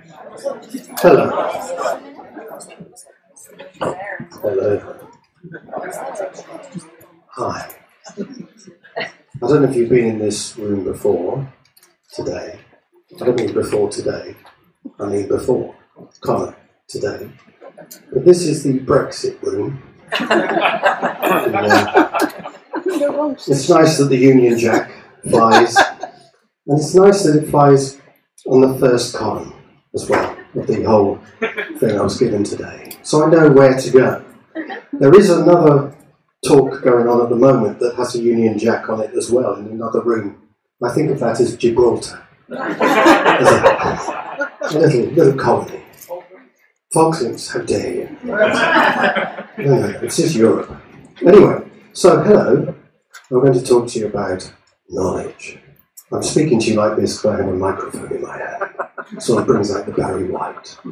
Hello. Hello. Hi. I don't know if you've been in this room before today. I don't mean before today. I mean before. Connor, today. But this is the Brexit room. And, uh, it's nice that the Union Jack flies. And it's nice that it flies on the first column as well of the whole thing I was given today. So I know where to go. There is another talk going on at the moment that has a Union Jack on it as well in another room. I think of that as Gibraltar. As a, a little, little colony. Falklands, how dare you? No, this is Europe. Anyway, so hello. I'm going to talk to you about knowledge. I'm speaking to you like this because I have a microphone in my hand. Sort of brings out the Barry White.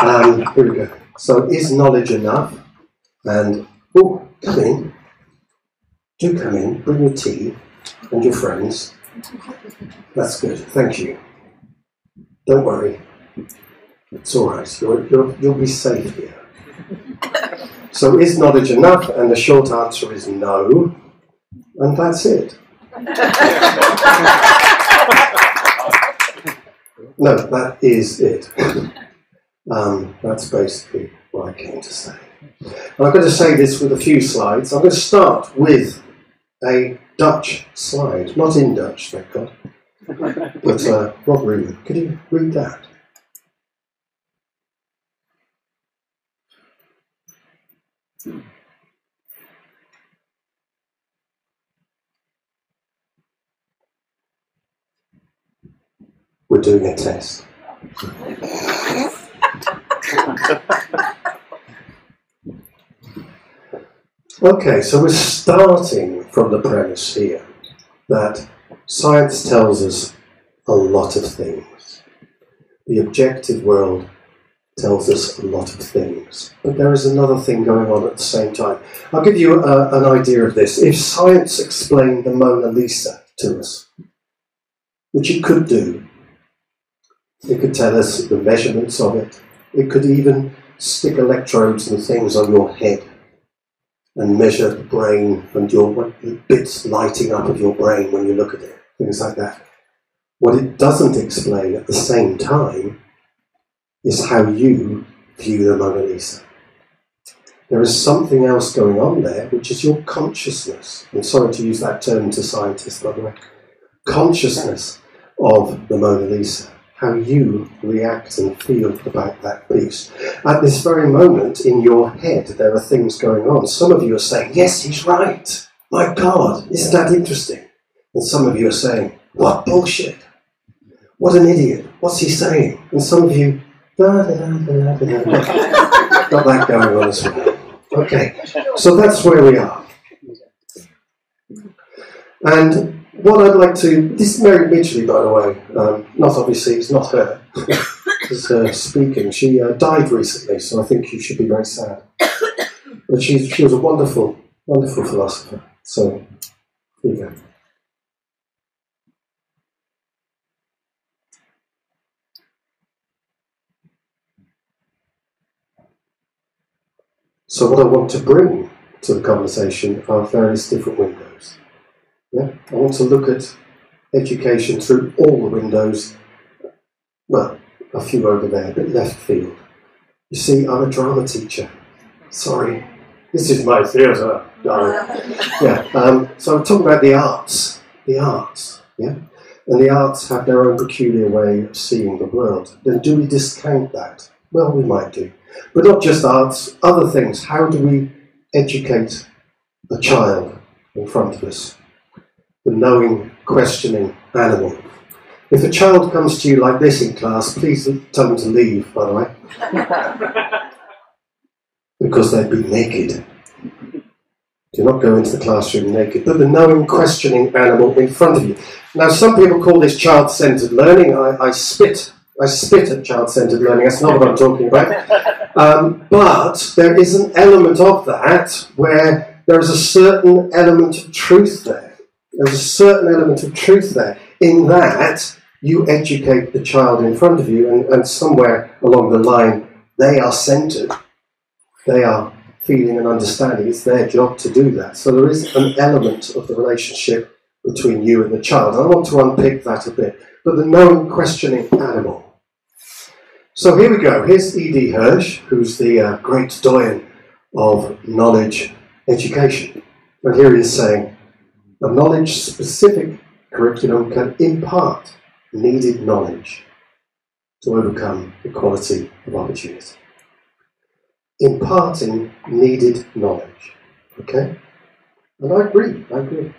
Um, here we go. So, is knowledge enough? And, oh, come in. Do come in. Bring your tea and your friends. That's good. Thank you. Don't worry. It's all right. You'll, you'll, you'll be safe here. So, is knowledge enough? And the short answer is no. And that's it. no, that is it. Um, that's basically what I came to say. And I'm going to say this with a few slides. I'm going to start with a Dutch slide, not in Dutch, thank God. But uh, Rob Reuben, could you read that? We're doing a test. okay, so we're starting from the premise here that science tells us a lot of things. The objective world tells us a lot of things, but there is another thing going on at the same time. I'll give you a, an idea of this. If science explained the Mona Lisa to us, which it could do, it could tell us the measurements of it. It could even stick electrodes and things on your head and measure the brain and your bits lighting up of your brain when you look at it, things like that. What it doesn't explain at the same time is how you view the Mona Lisa. There is something else going on there, which is your consciousness. I'm sorry to use that term to scientists, by the way. Consciousness of the Mona Lisa how you react and feel about that piece. At this very moment in your head, there are things going on. Some of you are saying, Yes, he's right. My God, isn't that interesting? And some of you are saying, What bullshit? What an idiot. What's he saying? And some of you, got that going on as well. Okay, so that's where we are. And what I'd like to, this is Mary Midgley, by the way, um, not obviously, it's not her, it's uh, speaking. She uh, died recently, so I think you should be very sad. But she, she was a wonderful, wonderful philosopher. So, here you go. So, what I want to bring to the conversation are various different windows. Yeah? I want to look at education through all the windows. Well, a few over there, but left field. You see, I'm a drama teacher. Sorry, this is my theatre. yeah. Um, so I'm talking about the arts. The arts. Yeah. And the arts have their own peculiar way of seeing the world. Then do we discount that? Well, we might do. But not just arts, other things. How do we educate a child in front of us? The knowing, questioning animal. If a child comes to you like this in class, please tell them to leave, by the way. because they'd be naked. Do not go into the classroom naked. But the knowing, questioning animal in front of you. Now, some people call this child centered learning. I, I, spit. I spit at child centered learning. That's not what I'm talking about. Um, but there is an element of that where there is a certain element of truth there there's a certain element of truth there, in that You educate the child in front of you, and, and somewhere along the line, they are centered. They are feeling and understanding. It's their job to do that. So there is an element of the relationship between you and the child. I want to unpick that a bit. But the knowing, questioning animal. So here we go. Here's E.D. Hirsch, who's the uh, great doyen of knowledge education. And here he is saying, a knowledge specific curriculum can impart needed knowledge to overcome equality of opportunity. Imparting needed knowledge. Okay? And I agree, I agree.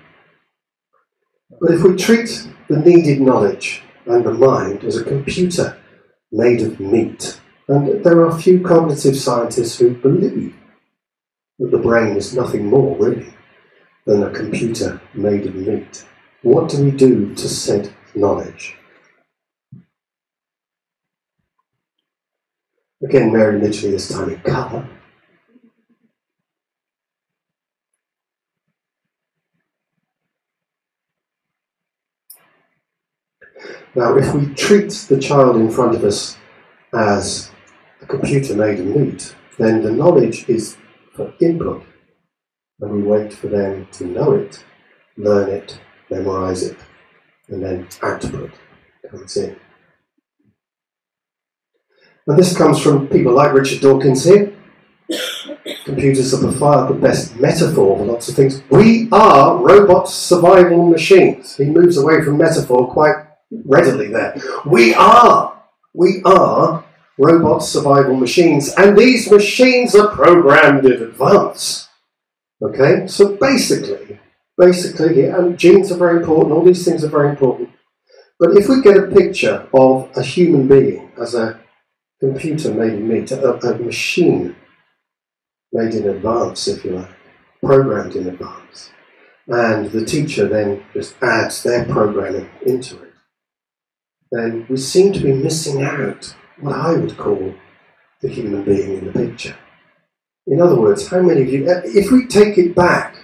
But if we treat the needed knowledge and the mind as a computer made of meat, and there are few cognitive scientists who believe that the brain is nothing more, really, than a computer made of meat. What do we do to set knowledge? Again, Mary literally this time in colour. Now, if we treat the child in front of us as a computer made of meat, then the knowledge is for input, and we wait for them to know it, learn it, memorize it, and then output comes in. And this comes from people like Richard Dawkins here. Computers are by far the best metaphor for lots of things. We are robot survival machines. He moves away from metaphor quite readily there. We are, we are robot survival machines, and these machines are programmed in advance. Okay, so basically, basically, and genes are very important, all these things are very important. But if we get a picture of a human being as a computer made in meat, a, a machine made in advance, if you like, programmed in advance, and the teacher then just adds their programming into it, then we seem to be missing out what I would call the human being in the picture. In other words, how many of you, uh, if we take it back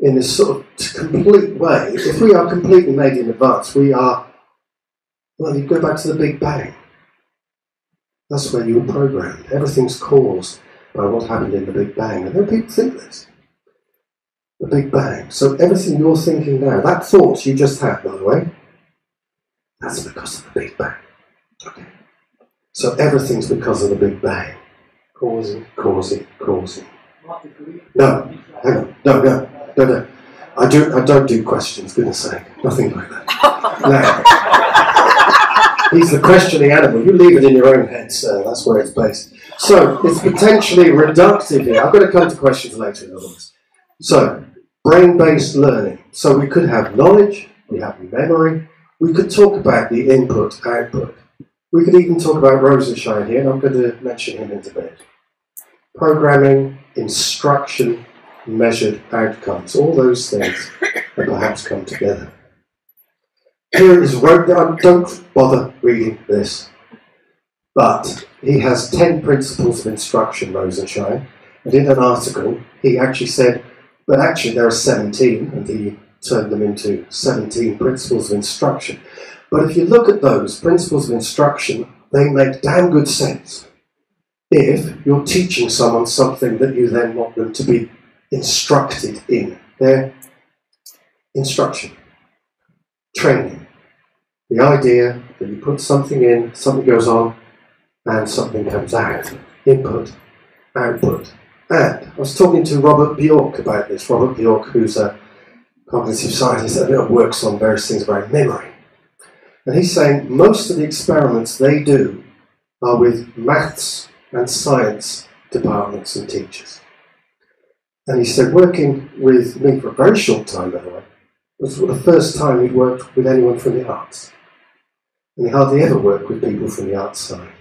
in this sort of complete way, if we are completely made in advance, we are, well, you go back to the Big Bang. That's where you were programmed. Everything's caused by what happened in the Big Bang. And then people think this. The Big Bang. So everything you're thinking now, that thought you just had, by the way, that's because of the Big Bang. Okay. So everything's because of the Big Bang. Causing, causing, causing. No, hang on. No, no, no, no. I, do, I don't do questions, goodness sake. Nothing like that. No. He's the questioning animal. You leave it in your own head, sir. That's where it's based. So it's potentially reductive here. I'm going to come to questions later, in other words. So, brain based learning. So we could have knowledge, we have memory, we could talk about the input output. We could even talk about Rosenshine here, and I'm going to mention him in a bit. Programming, instruction, measured outcomes, all those things that perhaps come together. Here is don't bother reading this, but he has 10 principles of instruction, Rosenshine, and in an article he actually said, but actually there are 17, and he turned them into 17 principles of instruction. But if you look at those principles of instruction, they make damn good sense if you're teaching someone something that you then want them to be instructed in. Their instruction, training. The idea that you put something in, something goes on, and something comes out. Input, output. And I was talking to Robert Bjork about this. Robert Bjork, who's a cognitive scientist that works on various things about memory. And he's saying most of the experiments they do are with maths and science departments and teachers. And he said, working with me for a very short time, by the way, was the first time he'd worked with anyone from the arts. And he hardly ever worked with people from the arts side.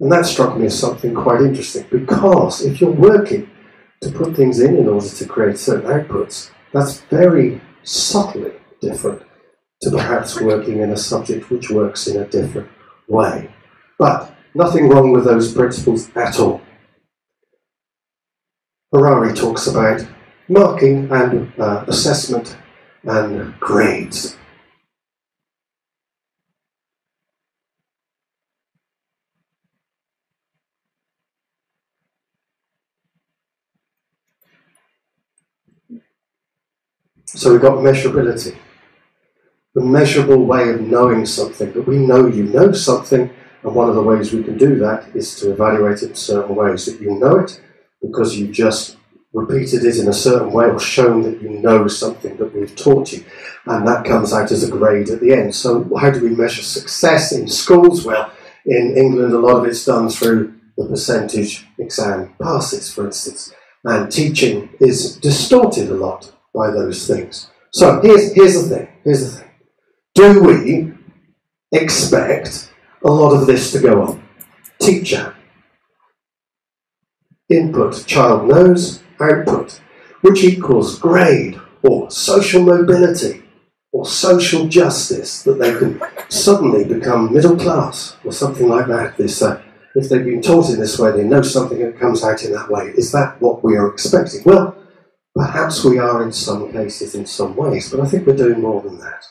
And that struck me as something quite interesting because if you're working to put things in in order to create certain outputs, that's very subtly different to perhaps working in a subject which works in a different way. But Nothing wrong with those principles at all. Harari talks about marking and uh, assessment and grades. So we've got measurability, the measurable way of knowing something, that we know you know something and one of the ways we can do that is to evaluate it in certain ways. That you know it because you just repeated it in a certain way or shown that you know something that we've taught you. And that comes out as a grade at the end. So, how do we measure success in schools? Well, in England, a lot of it's done through the percentage exam passes, for instance. And teaching is distorted a lot by those things. So, here's, here's the thing. Here's the thing. Do we expect a lot of this to go on? Teacher. Input, child knows, output, which equals grade or social mobility or social justice, that they can suddenly become middle class or something like that. This, uh, if they've been taught in this way, they know something that comes out in that way. Is that what we are expecting? Well, perhaps we are in some cases, in some ways, but I think we're doing more than that.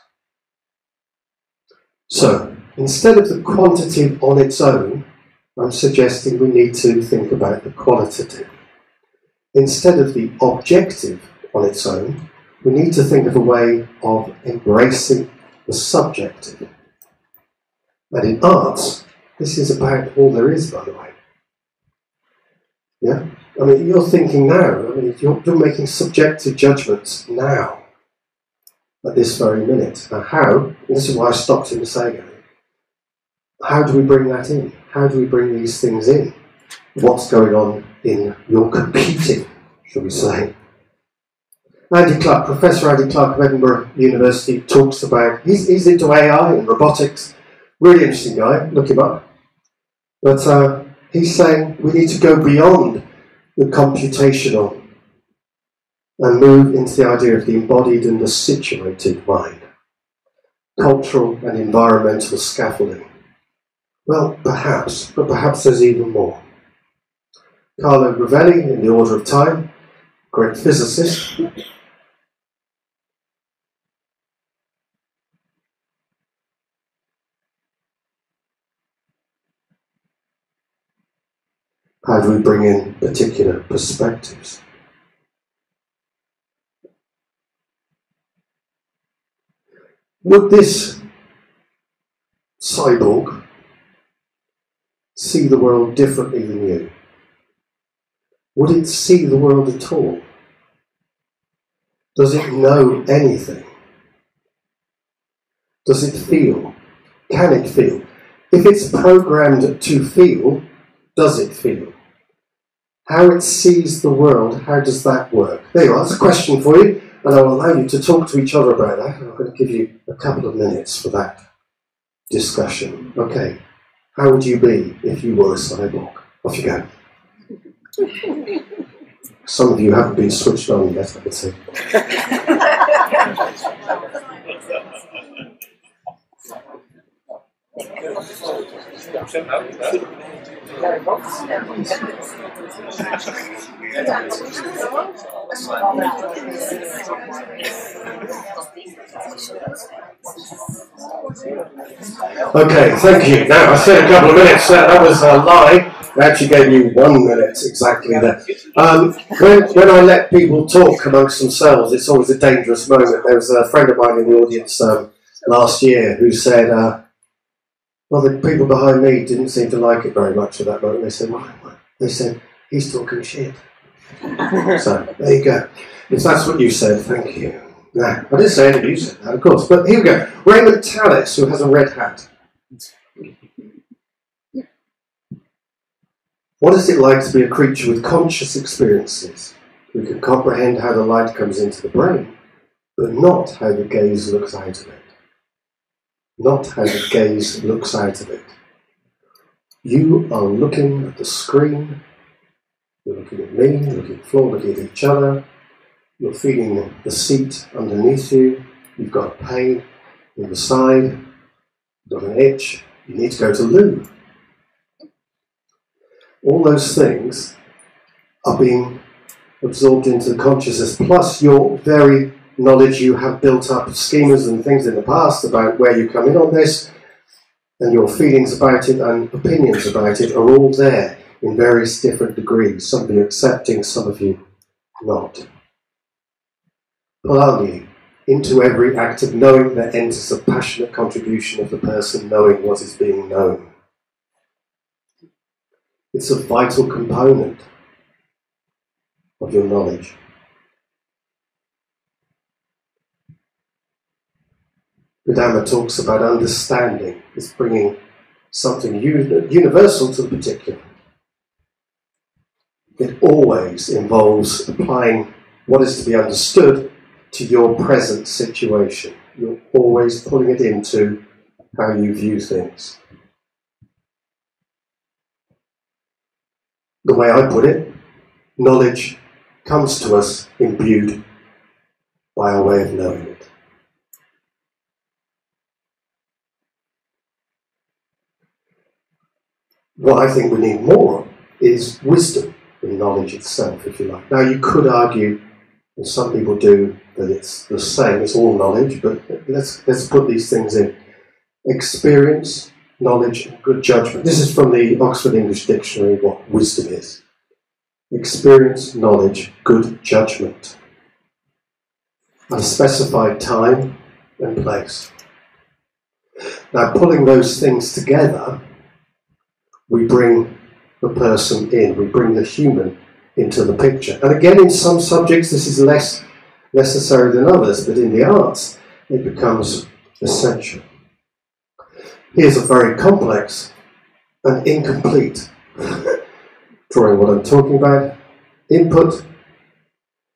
So, instead of the quantitative on its own, I'm suggesting we need to think about the qualitative. Instead of the objective on its own, we need to think of a way of embracing the subjective. And in arts, this is about all there is, by the way. Yeah? I mean, you're thinking now, I mean, you're, you're making subjective judgments now, at this very minute. Now, how, this is why I stopped in Sego, how do we bring that in? How do we bring these things in? What's going on in your computing, shall we say? Andy Clark, Professor Andy Clark of Edinburgh University, talks about, he's, he's into AI and robotics. Really interesting guy, look him up. But uh, he's saying we need to go beyond the computational and move into the idea of the embodied and the situated mind, cultural and environmental scaffolding. Well, perhaps, but perhaps there's even more. Carlo Rovelli, in The Order of Time, great physicist, How do we bring in particular perspectives? Would this cyborg see the world differently than you? Would it see the world at all? Does it know anything? Does it feel? Can it feel? If it's programmed to feel, does it feel? how it sees the world, how does that work? There you are, that's a question for you, and I will allow you to talk to each other about that. I'm going to give you a couple of minutes for that discussion. Okay, how would you be if you were a cyborg? Off you go. Some of you haven't been switched on yet, I can see. Okay, thank you. Now, I said a couple of minutes, uh, that was a lie. I actually gave you one minute exactly there. Um, when, when I let people talk amongst themselves, it's always a dangerous moment. There was a friend of mine in the audience um, last year who said, uh, well, the people behind me didn't seem to like it very much at that moment. They said, "Why?" why? They said, "He's talking shit." so there you go. If that's what you said, thank you. No, I didn't say anything. You said that, of course. But here we go. Raymond Tallis, who has a red hat. What is it like to be a creature with conscious experiences who can comprehend how the light comes into the brain, but not how the gaze looks out of it? Not how the gaze looks out of it. You are looking at the screen, you're looking at me, looking at the floor, looking at each other, you're feeling the seat underneath you, you've got a pain in the side, you've got an itch, you need to go to loo. All those things are being absorbed into the consciousness, plus your very knowledge you have built up, schemas and things in the past about where you come in on this, and your feelings about it and opinions about it are all there in various different degrees, some of you accepting, some of you not. Polanyi, into every act of knowing there enters a passionate contribution of the person knowing what is being known. It's a vital component of your knowledge. Gadamer talks about understanding, it's bringing something universal to the particular. It always involves applying what is to be understood to your present situation. You're always pulling it into how you view things. The way I put it, knowledge comes to us imbued by our way of knowing it. What I think we need more is wisdom in knowledge itself, if you like. Now, you could argue, and some people do, that it's the same, it's all knowledge, but let's, let's put these things in. Experience, knowledge, and good judgment. This is from the Oxford English Dictionary, what wisdom is. Experience, knowledge, good judgment. At a specified time and place. Now, pulling those things together, we bring the person in, we bring the human into the picture. And again, in some subjects, this is less necessary than others, but in the arts, it becomes essential. Here's a very complex and incomplete drawing what I'm talking about. Input,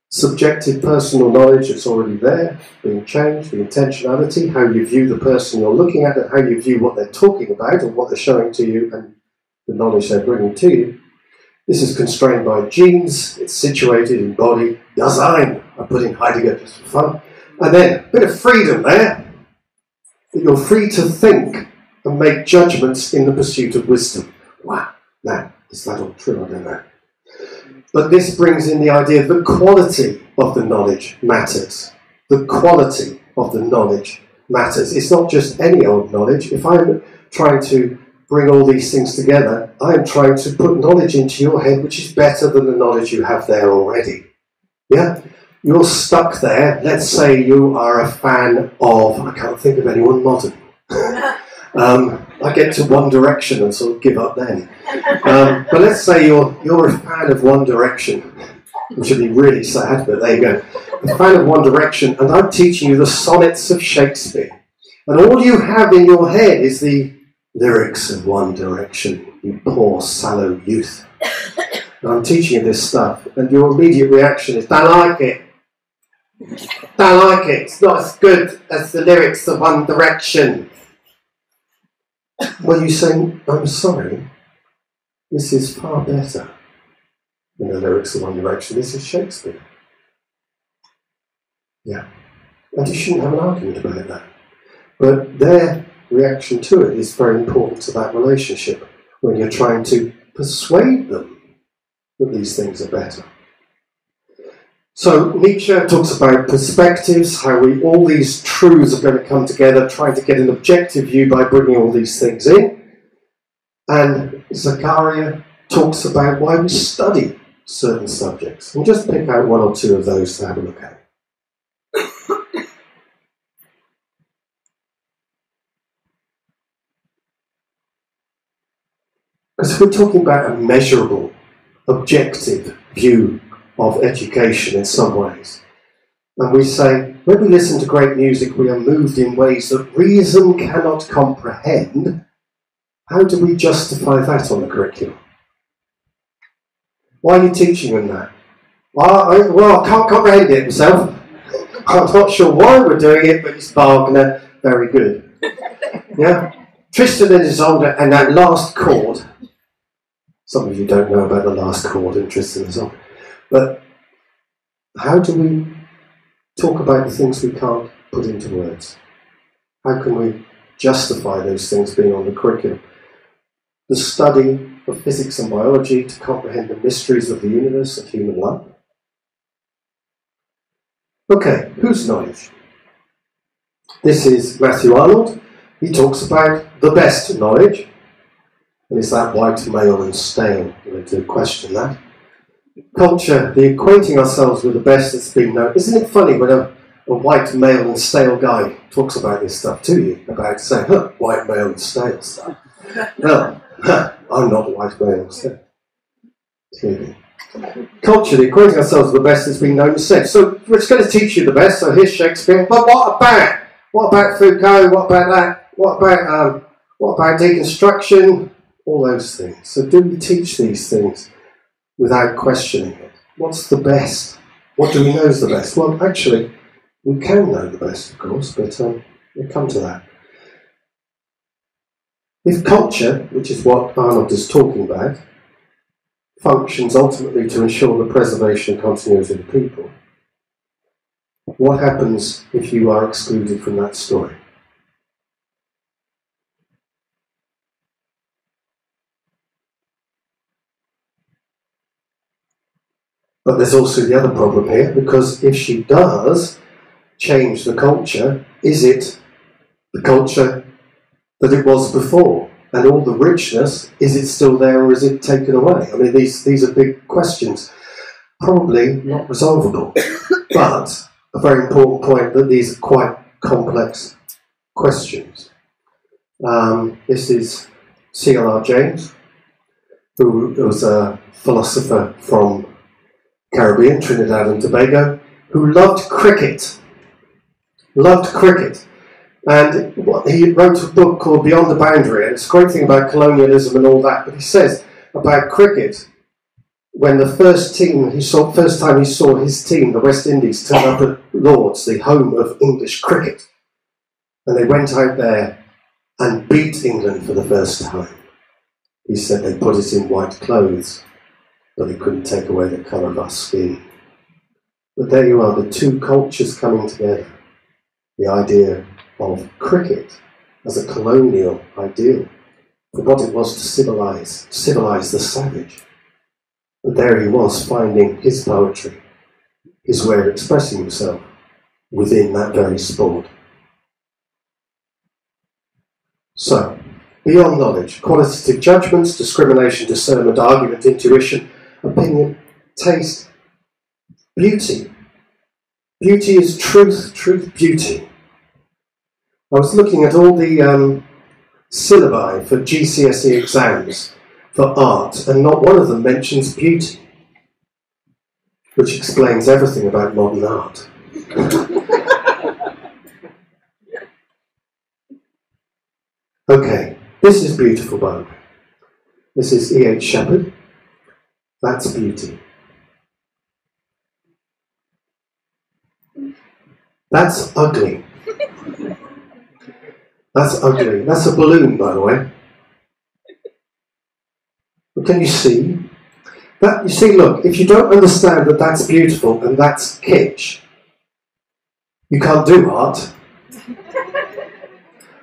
subjective personal knowledge that's already there, being changed, the intentionality, how you view the person you're looking at, and how you view what they're talking about or what they're showing to you, and the knowledge they're bringing to you. This is constrained by genes, it's situated in body, Dasein. I'm putting Heidegger just for fun. And then a bit of freedom there, that you're free to think and make judgments in the pursuit of wisdom. Wow, now, is that all true? I don't know. But this brings in the idea that the quality of the knowledge matters. The quality of the knowledge matters. It's not just any old knowledge. If I'm trying to bring all these things together, I am trying to put knowledge into your head which is better than the knowledge you have there already. Yeah? You're stuck there. Let's say you are a fan of, I can't think of anyone modern. um, I get to One Direction and sort of give up then. Um, but let's say you're, you're a fan of One Direction, which would be really sad, but there you go. A fan of One Direction, and I'm teaching you the sonnets of Shakespeare. And all you have in your head is the lyrics of One Direction, you poor sallow youth. And I'm teaching you this stuff, and your immediate reaction is, don't like it. Don't like it. It's not as good as the lyrics of One Direction. Well, you say, I'm sorry, this is far better than the lyrics of One Direction. This is Shakespeare. Yeah. And you shouldn't have an argument about that. But there reaction to it is very important to that relationship when you're trying to persuade them that these things are better. So Nietzsche talks about perspectives, how we all these truths are going to come together, trying to get an objective view by bringing all these things in. And Zaccaria talks about why we study certain subjects. We'll just pick out one or two of those to have a look at. Because we're talking about a measurable, objective view of education in some ways. And we say, when we listen to great music, we are moved in ways that reason cannot comprehend. How do we justify that on the curriculum? Why are you teaching them that? Well, I, well, I can't comprehend it myself. I'm not sure why we're doing it, but it's Wagner, very good. Yeah? Tristan and Isolde, and that last chord some of you don't know about the last chord in Tristan and Isolde. But how do we talk about the things we can't put into words? How can we justify those things being on the curriculum? The study of physics and biology to comprehend the mysteries of the universe and human life. Okay, whose knowledge? This is Matthew Arnold. He talks about the best knowledge, and is that white, male, and stale? We do question that. Culture, the acquainting ourselves with the best that's been known. Isn't it funny when a, a white male and stale guy talks about this stuff to you, about saying, huh, white male and stale stuff. well, huh, I'm not white male and stale. Clearly. Culturally, equating ourselves with the best that's been known since. So we're just going to teach you the best, so here's Shakespeare. But what about? What about Foucault? What about that? What about um, what about deconstruction? All those things. So do we teach these things without questioning it? What's the best? What do we know is the best? Well, actually, we can know the best, of course, but um, we'll come to that. If culture, which is what Arnold is talking about, functions ultimately to ensure the preservation and continuity of the people, what happens if you are excluded from that story? But there's also the other problem here, because if she does change the culture, is it the culture that it was before? And all the richness, is it still there or is it taken away? I mean, these, these are big questions. Probably not resolvable, but a very important point that these are quite complex questions. Um, this is C.L.R. James, who was a philosopher from Caribbean, Trinidad and Tobago, who loved cricket. Loved cricket. And he wrote a book called Beyond the Boundary, and it's a great thing about colonialism and all that. But he says about cricket, when the first team he saw, first time he saw his team, the West Indies, turn up at Lords, the home of English cricket, and they went out there and beat England for the first time. He said they put it in white clothes but they couldn't take away the colour of our skin. But there you are, the two cultures coming together. The idea of cricket as a colonial ideal for what it was to civilize, civilize the savage. But there he was finding his poetry, his way of expressing himself within that very sport. So, beyond knowledge, qualitative judgments, discrimination, discernment, argument, intuition, opinion, taste, beauty. Beauty is truth, truth, beauty. I was looking at all the um, syllabi for GCSE exams for art, and not one of them mentions beauty, which explains everything about modern art. okay, this is beautiful, by the way. This is E.H. Shepard. That's beauty. That's ugly. That's ugly. That's a balloon, by the way. But can you see? That you see, look, if you don't understand that that's beautiful and that's kitsch, you can't do art.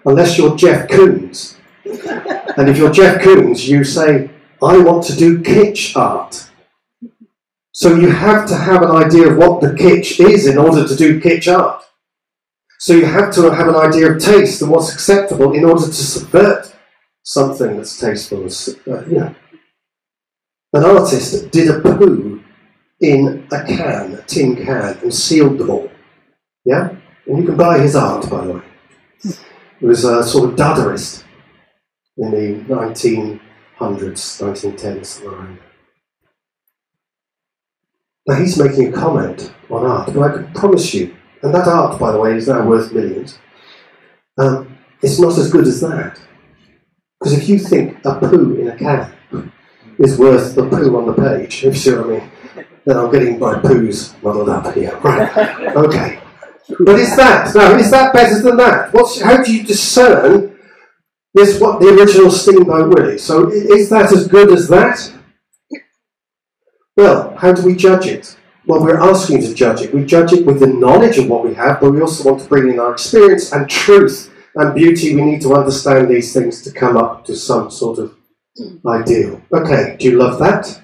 Unless you're Jeff Koons. And if you're Jeff Koons, you say, I want to do kitsch art. So you have to have an idea of what the kitsch is in order to do kitsch art. So you have to have an idea of taste and what's acceptable in order to subvert something that's tasteful. Uh. An artist did a poo in a can, a tin can, and sealed them all. Yeah? And you can buy his art, by the way. He was a sort of Dadaist in the 19 hundreds, 1910s, around. Now he's making a comment on art, but I can promise you, and that art, by the way, is now worth millions. Um, it's not as good as that. Because if you think a poo in a can is worth the poo on the page, if you see what I mean, then I'm getting my poos muddled up here. Right. Okay. But is that, now, is that better than that? What's, how do you discern is what the original Steamboat Willie. So is that as good as that? Well, how do we judge it? Well, we're asking to judge it. We judge it with the knowledge of what we have, but we also want to bring in our experience and truth and beauty. We need to understand these things to come up to some sort of ideal. Okay, do you love that?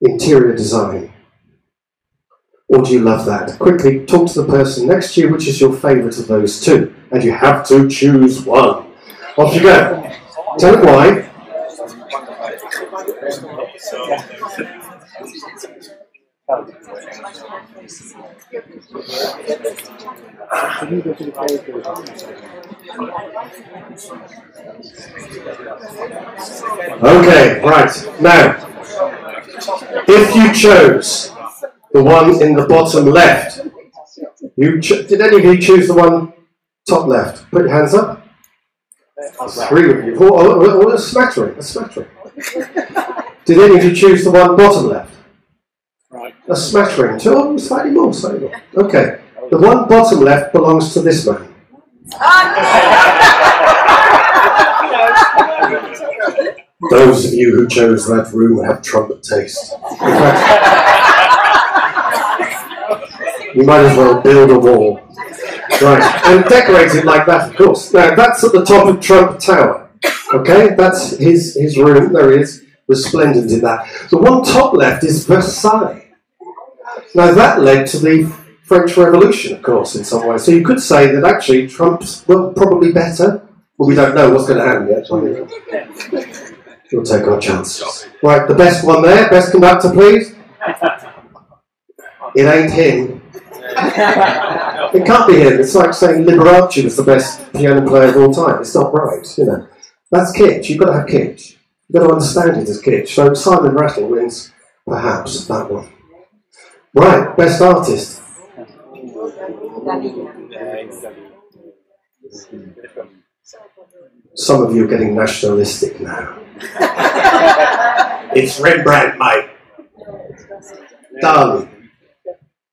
Interior design. Or do you love that? Quickly talk to the person next to you, which is your favourite of those two. And you have to choose one. Off you go. Tell them why. Okay, right. Now, if you chose the one in the bottom left, you did any of you choose the one top left? Put your hands up. Three of you. Oh, oh, oh, oh, a smattering, a smattering. Did any of you choose the one bottom left? Right. A smattering. Two, oh, slightly more, slightly more. Okay. The one bottom left belongs to this man. Those of you who chose that room have trumpet taste. In fact, you might as well build a wall. Right, and decorated like that, of course. Now, that's at the top of Trump Tower. Okay, that's his, his room. There he is, resplendent in that. The one top left is Versailles. Now, that led to the French Revolution, of course, in some way. So you could say that actually Trump's well, probably better. Well, we don't know what's going to happen yet. We'll take our chances. Right, the best one there, best conductor, please. It ain't him. It can't be him. It's like saying Liberace was the best piano player of all time. It's not right, you know. That's kitsch. You've got to have kitsch. You've got to understand it as kitsch. So Simon Rattle wins, perhaps, that one. Right, best artist. Some of you are getting nationalistic now. it's Rembrandt, mate. Darling.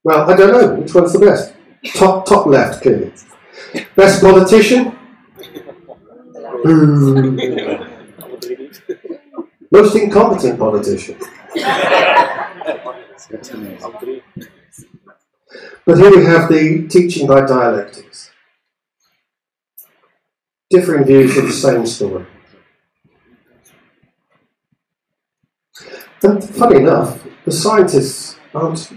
Well, I don't know. Which one's the best? Top, top left, clearly. Best politician? Hmm. Most incompetent politician. But here we have the teaching by dialectics. Differing views of the same story. And funny enough, the scientists aren't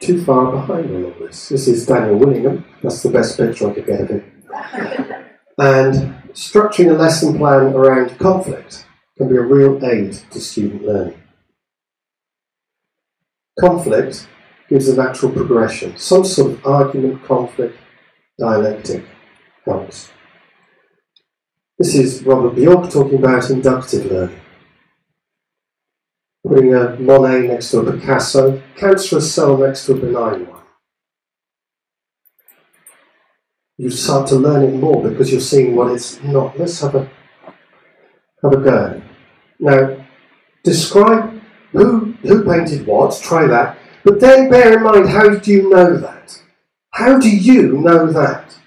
too far behind on all this. This is Daniel Willingham. That's the best picture I could get of him. And structuring a lesson plan around conflict can be a real aid to student learning. Conflict gives a natural progression. Some sort of argument, conflict, dialectic helps. This is Robert Bjork talking about inductive learning putting a Monet next to a Picasso, cancerous cell next to a benign one. You start to learn it more because you're seeing what it's not. Let's have a have a go. Now, describe who who painted what. Try that, but then bear in mind how do you know that? How do you know that?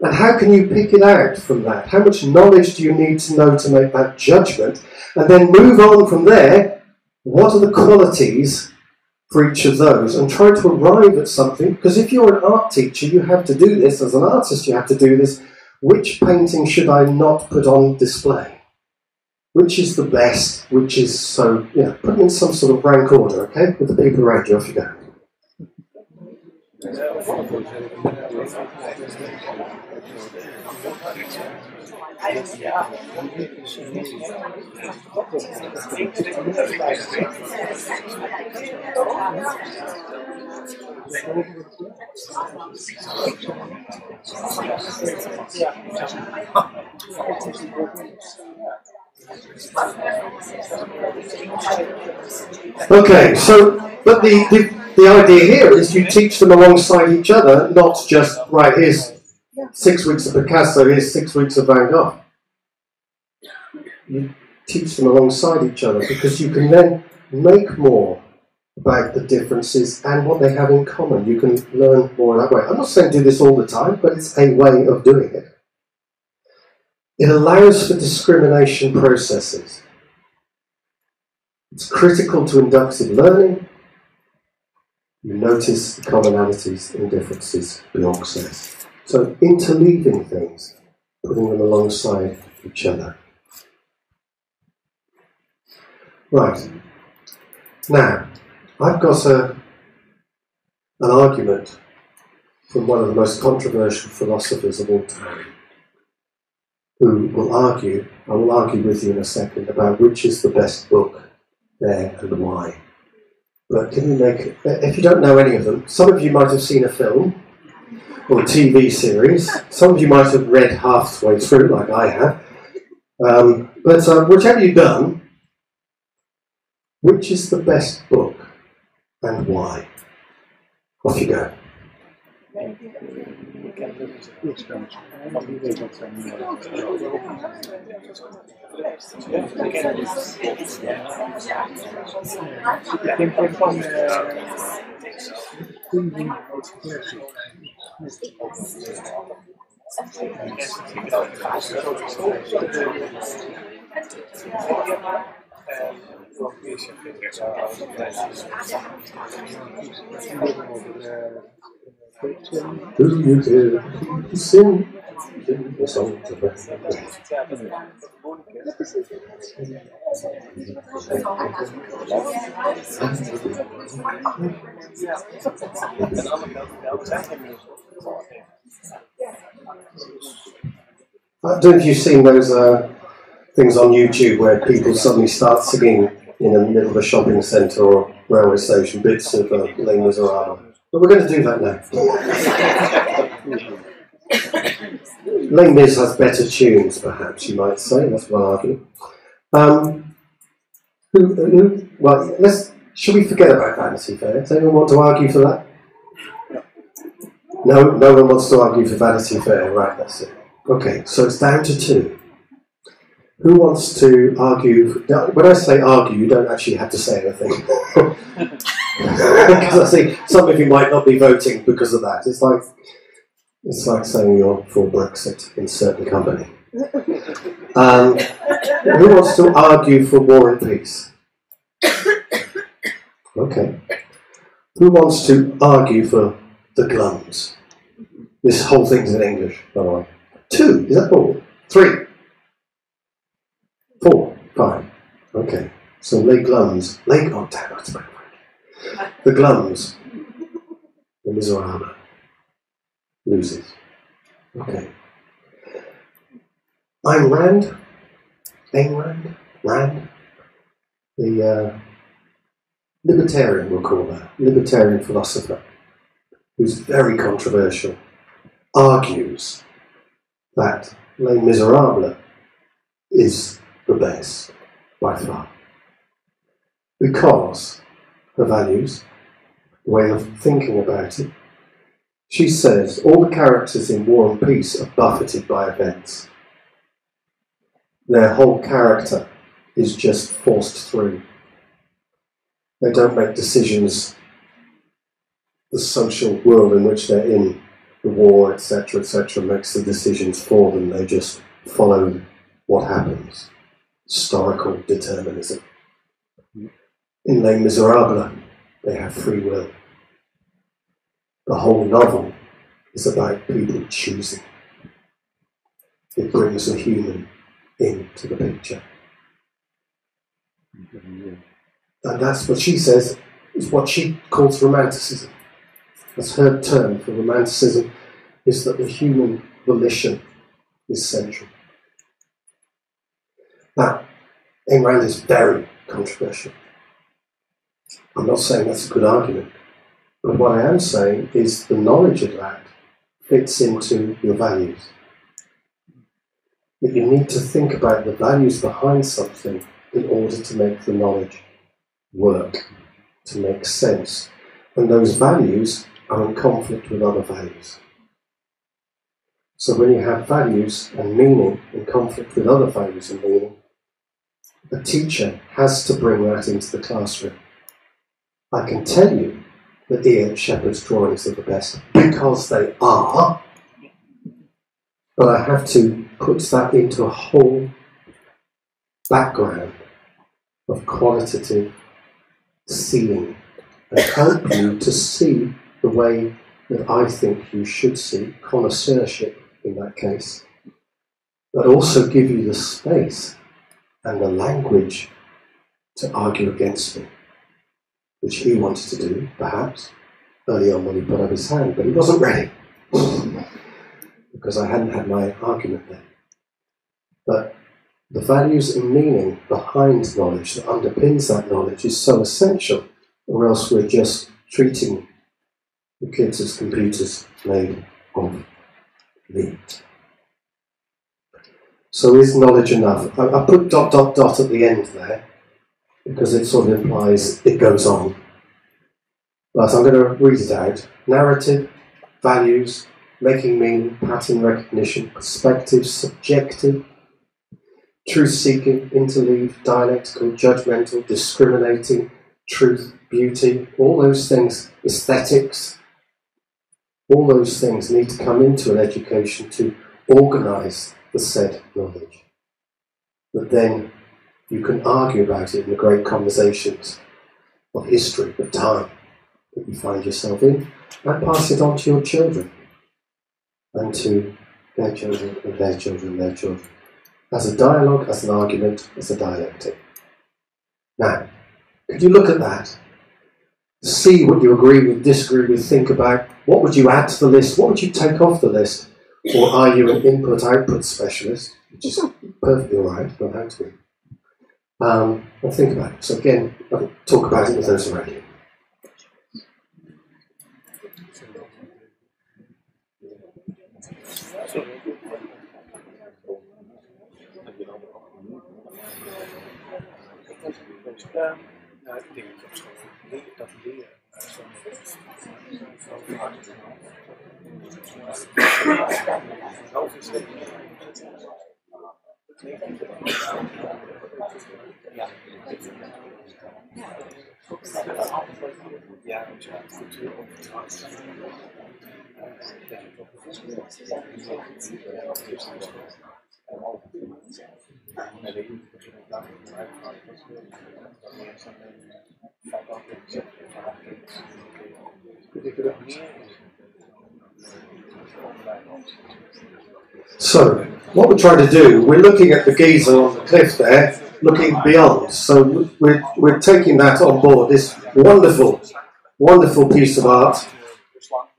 And how can you pick it out from that? How much knowledge do you need to know to make that judgment? And then move on from there. What are the qualities for each of those? And try to arrive at something. Because if you're an art teacher, you have to do this. As an artist, you have to do this. Which painting should I not put on display? Which is the best? Which is so, you know, put in some sort of rank order, okay? With the people around you, off you go. Okay, so but the, the the idea here is you teach them alongside each other, not just right here's six weeks of Picasso, here's six weeks of Van Gogh. You teach them alongside each other because you can then make more about the differences and what they have in common. You can learn more that way. I'm not saying do this all the time, but it's a way of doing it. It allows for discrimination processes. It's critical to inductive learning. You notice the commonalities and differences, Bjork says. So interleaving things, putting them alongside each other. Right. Now, I've got a, an argument from one of the most controversial philosophers of all time, who will argue, I will argue with you in a second, about which is the best book there and why. But can you make, if you don't know any of them, some of you might have seen a film or TV series, some of you might have read halfway through, like I have. Um, but uh, whichever you've done, which is the best book and why? Off you go. Do you care to sing a song to me? I don't know if you've seen those uh, things on YouTube where people suddenly start singing in the middle of a shopping centre or railway station bits of uh, Les Miserables. But we're going to do that now. Les Mis has better tunes, perhaps you might say. That's one argument. Um, who, who, well, let's. Should we forget about Vanity Fair? Does anyone want to argue for that? No, no one wants to argue for Vanity Fair. Right, that's it. Okay, so it's down to two. Who wants to argue? When I say argue, you don't actually have to say anything. Because I see some of you might not be voting because of that. It's like it's like saying you're for Brexit in certain company. Um, who wants to argue for war and peace? Okay. Who wants to argue for the Glums? This whole thing's in English, by the way. Two. Is that all? Three. Four. Five. Okay. So Lake Glums. Lake, oh damn, that's bad. The Glums. The Miserable. Loses. Okay. Ayn Rand. Ayn Rand? Rand? The uh, libertarian, we'll call her. Libertarian philosopher. Who's very controversial. Argues that Les Miserables is the best by far. Because her values, way of thinking about it, she says all the characters in War and Peace are buffeted by events. Their whole character is just forced through. They don't make decisions. The social world in which they're in, the war, etc., etc., makes the decisions for them. They just follow what happens. Historical determinism. In Les Miserables, they have free will. The whole novel is about people choosing. It brings a human into the picture. And that's what she says is what she calls romanticism. That's her term for romanticism, is that the human volition is central. Now, Ayn Rand is very controversial. I'm not saying that's a good argument, but what I am saying is the knowledge of that fits into your values. That you need to think about the values behind something in order to make the knowledge work, to make sense. And those values are in conflict with other values. So when you have values and meaning in conflict with other values and meaning, a teacher has to bring that into the classroom. I can tell you that Ian Shepherd's drawings are the best because they are, but I have to put that into a whole background of qualitative seeing and help you to see the way that I think you should see, connoisseurship in that case, but also give you the space and the language to argue against me, which he wanted to do, perhaps, early on when he put up his hand, but he wasn't ready. Because I hadn't had my argument then. But the values and meaning behind knowledge that underpins that knowledge is so essential or else we're just treating the kids computers made of meat. So is knowledge enough? I, I put dot dot dot at the end there because it sort of implies it goes on. But I'm going to read it out. Narrative, values, making meaning, pattern recognition, perspective, subjective, truth seeking, interleave, dialectical, judgmental, discriminating, truth, beauty, all those things, aesthetics, all those things need to come into an education to organize the said knowledge. But then you can argue about it in the great conversations of history, of time that you find yourself in, and pass it on to your children and to their children and their children and their children. As a dialogue, as an argument, as a dialectic. Now, could you look at that? See what you agree with, disagree with, think about. What would you add to the list? What would you take off the list? Or are you an input output specialist? Which is perfectly alright, don't how to be. Um, and think about it. So, again, I'll talk about it with those around you. alten Dinge getroffen. Das Dinge. Also, das ist ja, ja. ja. ja. ja. ja. ja. ja. So, what we're trying to do, we're looking at the geyser on the cliff there, looking beyond. So, we're, we're taking that on board, this wonderful, wonderful piece of art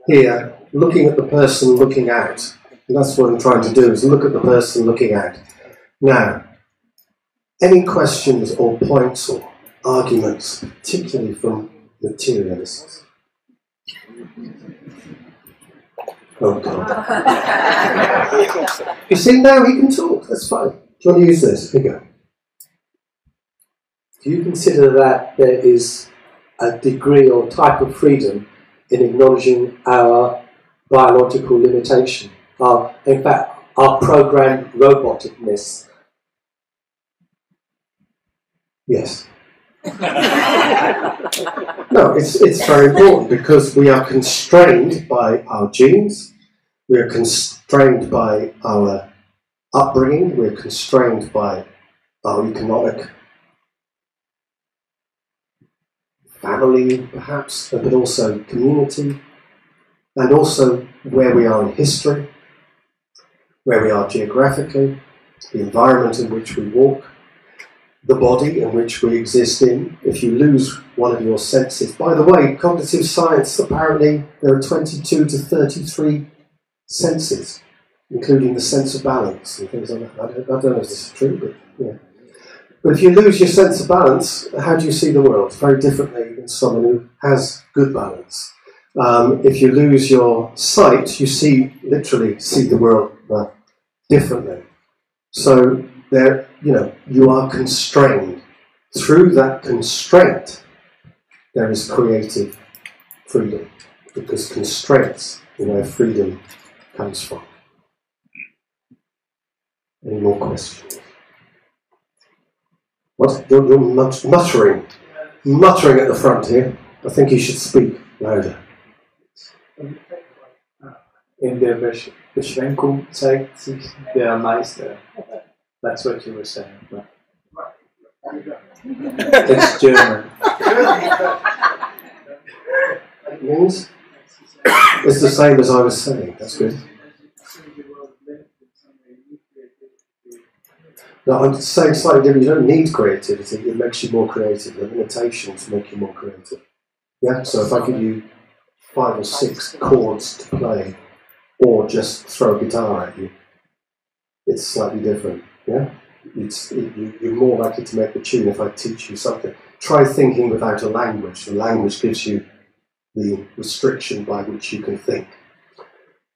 here, looking at the person looking out. And that's what I'm trying to do, is look at the person looking out. Now, any questions or points or arguments, particularly from materialists? Oh God. you see, now he can talk, that's fine. Do you want to use this? Here you go. Do you consider that there is a degree or type of freedom in acknowledging our biological limitation? Our, in fact, our programmed roboticness Yes. no, it's, it's very important because we are constrained by our genes, we are constrained by our upbringing, we're constrained by our economic family, perhaps, but also community, and also where we are in history, where we are geographically, the environment in which we walk, the body in which we exist in. If you lose one of your senses, by the way, cognitive science apparently there are 22 to 33 senses, including the sense of balance and things like that. I don't, I don't know if this is true, but yeah. But if you lose your sense of balance, how do you see the world? Very differently than someone who has good balance. Um, if you lose your sight, you see literally see the world uh, differently. So there, you know, you are constrained. Through that constraint, there is creative freedom, because constraints are where freedom comes from. Any more questions? What? You're, you're muttering, muttering at the front here. I think you should speak louder. In der Beschränkung zeigt sich der Meister. That's what you were saying. Right? it's German. It means it's the same as I was saying. That's good. No, I'm saying slightly different. You don't need creativity. It makes you more creative. The limitations make you more creative. Yeah. So if I give you five or six chords to play, or just throw a guitar at you, it's slightly different. Yeah, it's it, you, you're more likely to make the tune if I teach you something. try thinking without a language. The language gives you the restriction by which you can think.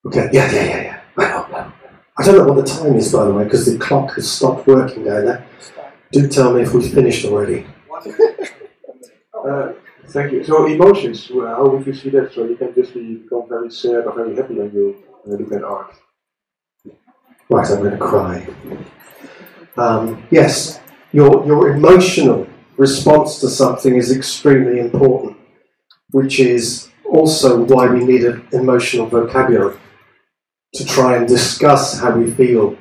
Okay, yeah, yeah, yeah, yeah. Well. I don't know what the time is, by the way, because the clock has stopped working down there. Do tell me if we've finished already. Uh, thank you. So emotions, how would you see that? So you can just be, become very sad or very happy when you look at art. Right, I'm going to cry. Um, yes, your, your emotional response to something is extremely important, which is also why we need an emotional vocabulary to try and discuss how we feel.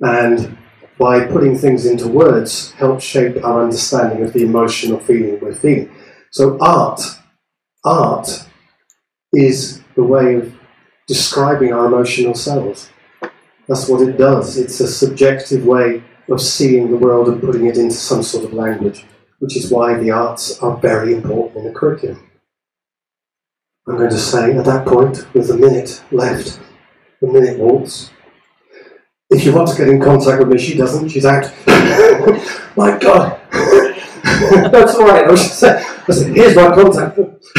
And by putting things into words, help shape our understanding of the emotional feeling we're feeling. So, art, art is the way of describing our emotional selves. That's what it does. It's a subjective way of seeing the world and putting it into some sort of language, which is why the arts are very important in the curriculum. I'm going to say at that point, with a minute left, the minute waltz. If you want to get in contact with me, she doesn't, she's out. my God! That's all right. I was just saying, here's my contact.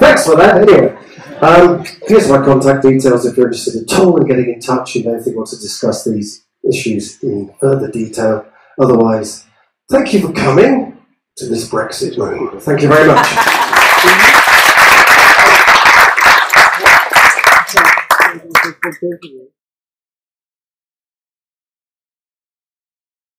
Thanks for that, anyway. Um, here's my contact details if you're interested at all in getting in touch if you want to discuss these issues in further detail. Otherwise, thank you for coming to this Brexit room. Thank you very much. Thank you.